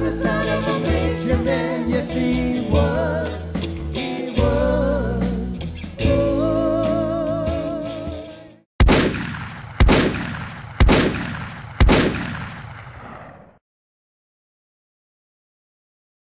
was the son of a rich man, yes he was.